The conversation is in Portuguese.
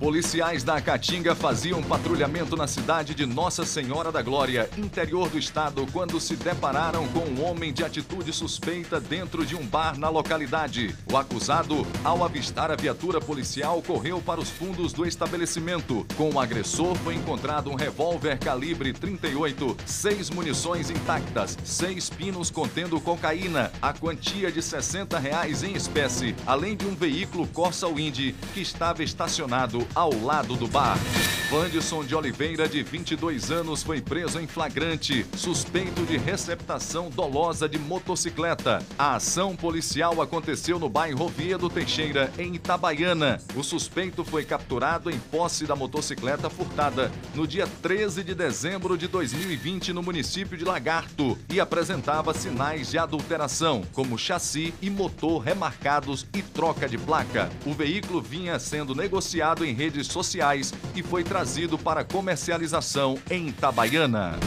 Policiais da Caatinga faziam patrulhamento na cidade de Nossa Senhora da Glória, interior do estado, quando se depararam com um homem de atitude suspeita dentro de um bar na localidade. O acusado, ao avistar a viatura policial, correu para os fundos do estabelecimento. Com o agressor foi encontrado um revólver calibre 38, seis munições intactas, seis pinos contendo cocaína, a quantia de 60 reais em espécie, além de um veículo Corsa Wind que estava estacionado ao lado do bar. Vandson de Oliveira, de 22 anos, foi preso em flagrante, suspeito de receptação dolosa de motocicleta. A ação policial aconteceu no bairro Oviedo Teixeira, em Itabaiana. O suspeito foi capturado em posse da motocicleta furtada no dia 13 de dezembro de 2020 no município de Lagarto e apresentava sinais de adulteração, como chassi e motor remarcados e troca de placa. O veículo vinha sendo negociado em redes sociais e foi trazido para comercialização em Itabaiana.